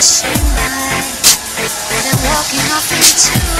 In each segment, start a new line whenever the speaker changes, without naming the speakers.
rush in by, and I'm walking off into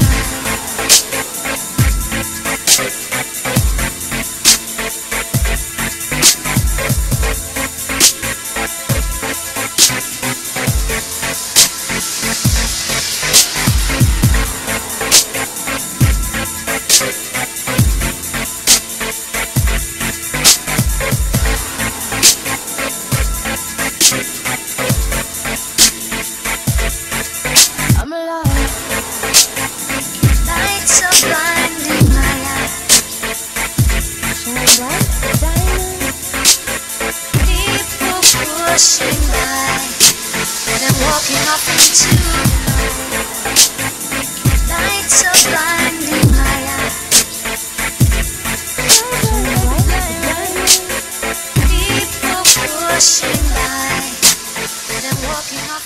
and I'm walking off into lights are blinding my eyes. People pushing by, and I'm walking off